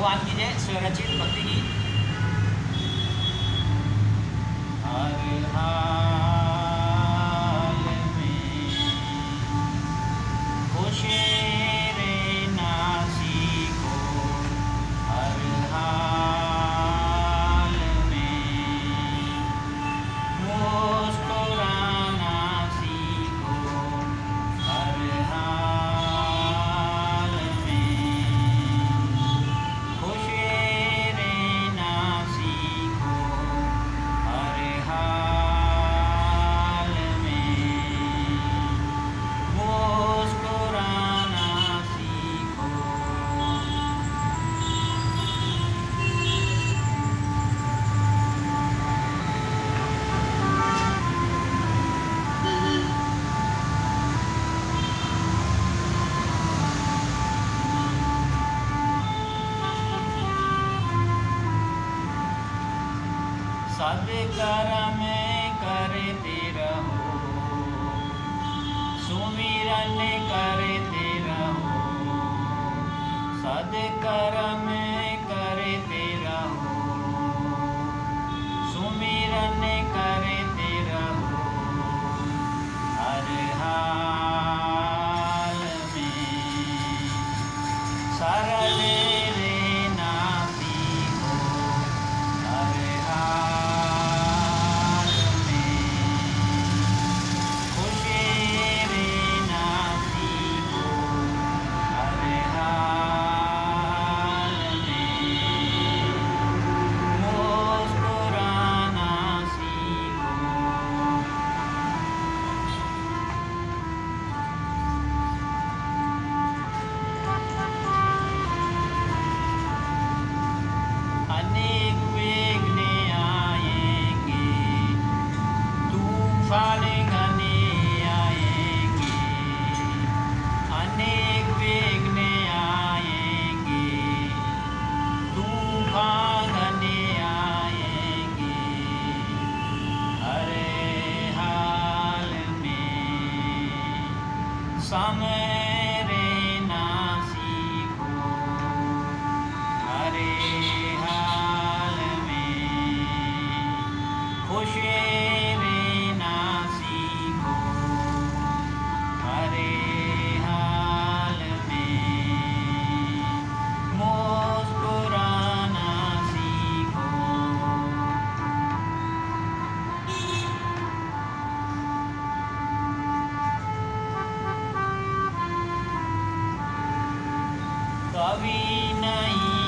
भगवान की जय स्वरचित भक्ति याद करा 浴びない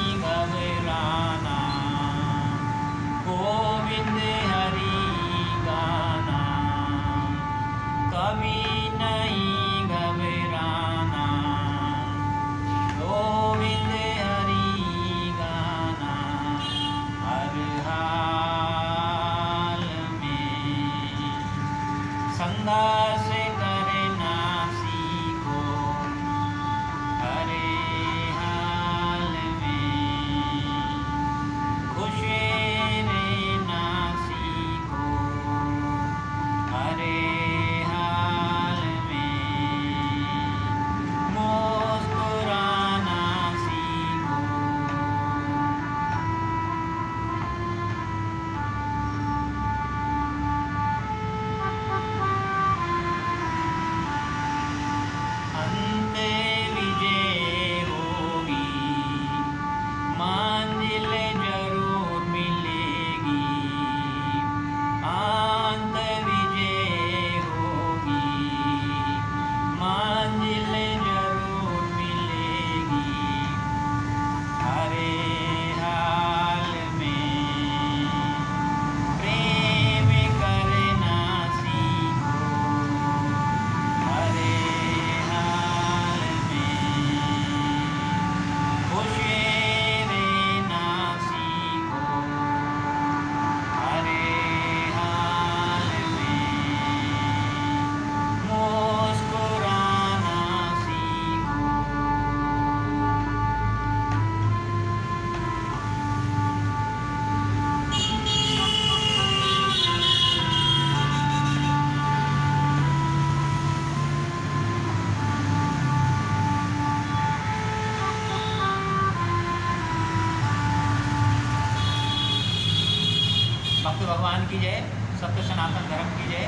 भक्त भगवान की जय, सत्य सनातन धर्म की जय।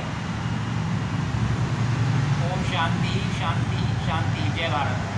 ओम शांति शांति शांति, जय भारत।